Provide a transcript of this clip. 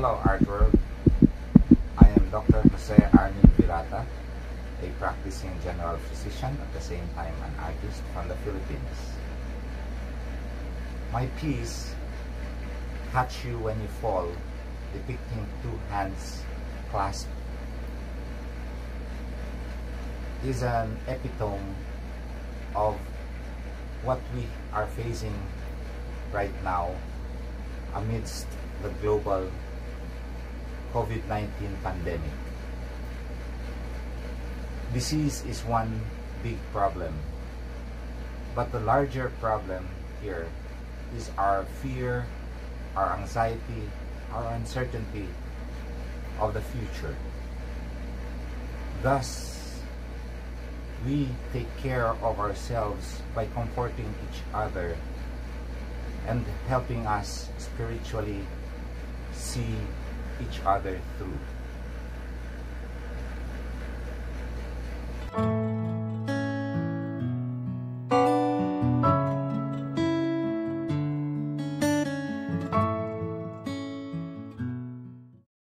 Hello, Art World. I am Dr. Jose Armin Virata, a practicing general physician at the same time an artist from the Philippines. My piece, Catch You When You Fall, depicting two hands clasped, is an epitome of what we are facing right now amidst the global COVID-19 pandemic. Disease is one big problem, but the larger problem here is our fear, our anxiety, our uncertainty of the future. Thus, we take care of ourselves by comforting each other and helping us spiritually see each other through.